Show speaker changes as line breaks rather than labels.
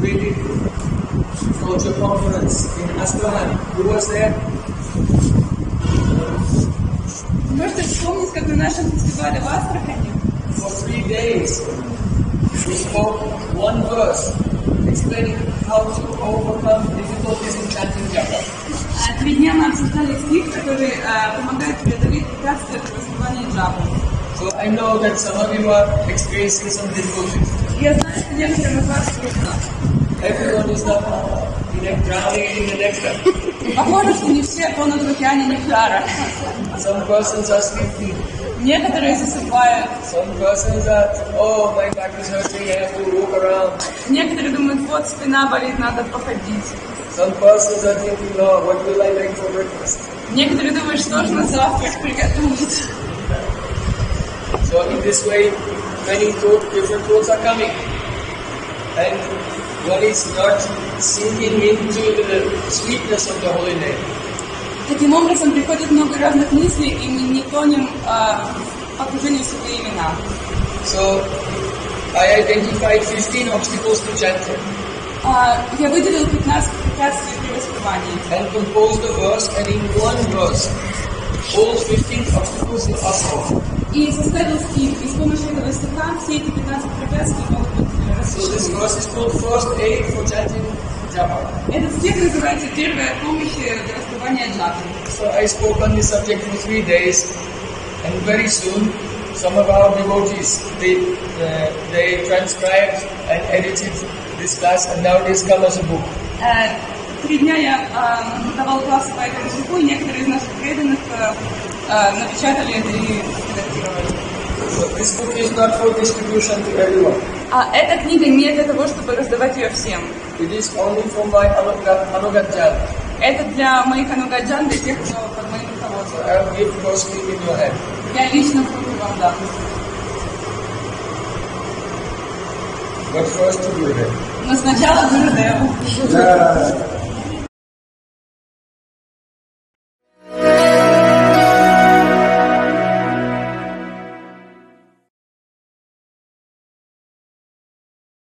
Vedic culture conference in Astrakhan. Who was there?
Можно вспомнить, как на нашем фестивале в Астрахани.
For three days, we spoke one verse explaining how to overcome difficulties in chanting japa.
Три дня мы обсуждали стих, который помогает преодолеть препятствия в основании джапа.
So I know that some of you are experiencing some difficulties.
Я знаю, что некоторым из вас трудно.
Everyone is not know, drowning in the nectar.
Похоже, что не все тонут в океане нектара.
Some persons are sleeping.
Некоторые засыпают.
Some persons are, oh, my back is hurting, I have to walk around.
Некоторые думают, вот спина болит, надо походить.
Some persons are thinking, Lord, what will I make for breakfast?
Некоторые думают, что же на завтрак приготовить.
So in this way, many thought, different thoughts are coming. And one is not sinking into the sweetness of the holy name.
Таким образом, приходит много разных мыслей, и мы не тонем а, в окружении святые имена.
So I identified 15 obstacles to chanting
А, я выделил 15 препятствий при воспевании.
and composed a verse, and in one verse, all 15 obstacles are solved.
И составил стих, и с помощью этого стиха все эти 15 препятствий могут быть э,
So this
разрешены.
verse is called First Aid for Chanting Japa.
Этот стих называется «Первая помощь для распевания джапы».
So I spoke on this subject for three days, and very soon, some of our devotees they uh, they transcribed and edited this class, and now it has come as a book.
Э, Три дня я э, давал классы по этому стиху, и некоторые из наших преданных э, напечатали это и редактировали.
So this book is not for distribution to everyone.
А эта книга не для того, чтобы раздавать ее всем.
It is only for my Anuga- Anugajan.
Это для моих анугаджан, для тех, кто под моим
So
руководством.
I'll give firstly in your hand.
Я лично руки вам дам.
But first to Gurudev.
Но сначала Гурудеву.
Yeah.